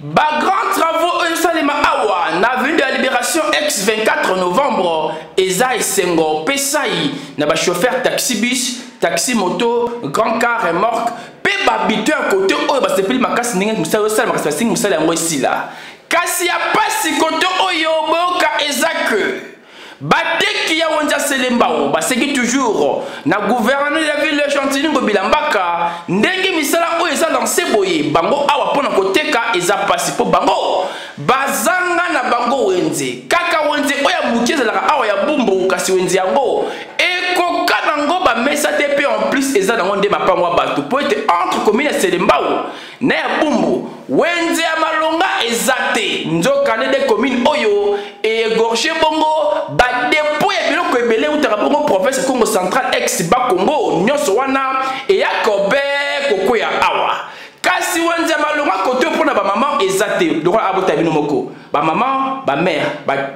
Ba grands travaux oyo esalema awa na avenue de la Libération ex 24 novembre eza esengo mpe sai na ba chauffeur taxibus, taxi moto, grand car, remorque mpe babito ya kote oyo basepeli makasi ndenge mosala osala makasi basengi mosala yango esila kasi ya pasi kote oyo boyoka eza que Bateki ya Wenza Selembao baseki toujours na gouverneur ya ville ya Chantilly Ngobila Mbaka ndenge misala oyo eza lancé boye bango awa mpona koteka eza pasi mpo bango bazanga na bango wenze kaka wenze oyo ya moke ezalaka awa ya bumbu kasi wenze yango ekoka nango bamesa te mpe en plus eza nango nde mapango ya bato mpo ete entre commune ya Selembao na ya bumbu wenze ya malonga eza te nzokande nde commune oyo eegorge bongo badepo ya biloko ebele eutaka bongo province congo central ex bakongo nyonso wana eya kobe kokwea awa kasi wenze ya malonga kote mpo na bamama eza te lokola abota bino moko bamama bamare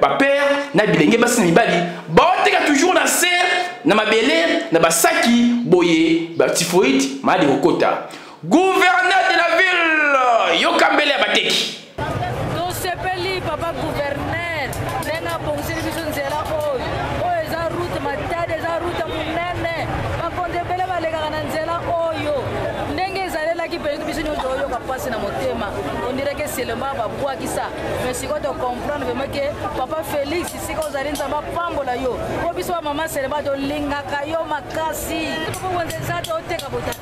bapere na bilenge basi na mibali baoteka toujours na se na mabele na basaki boye batifoide maladi kokota Gouverneur de la ville, yoka mbele ya bateki. Tosepeli papa gouverneur, ndenge abongiseli biso nzela oyo. Oyo eza route matade, eza route monene. Bakonzi ebele balekaka na nzela oyo. Ndenge ezalelaki mpenza biso nyonso toyoka mpasi na motema. Ondireke selema babwakisa. Mais sikoyo tokomprendre vraimen ke papa Felix sika ozali nzambe apambola yo. Mpo biso bamama selema tolingaka yo makasi. Mpo wenze eza toteka botata.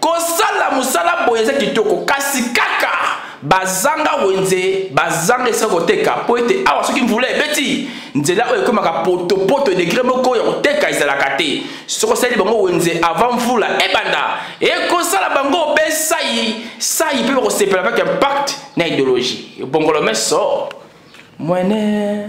Kosala mosala boye eza kitoko, kasi kaka bazanga wenze bazanga esika koteka mpo ete awa soki mvula ebeti nzela oyo ekomaka potopoto degre moko ya koteka ezalaka te soki osali bango wenze avant mvula ebanda ekosala bango besai sai mpe bakosepela avec impact na idéologie ebongolo meso mwene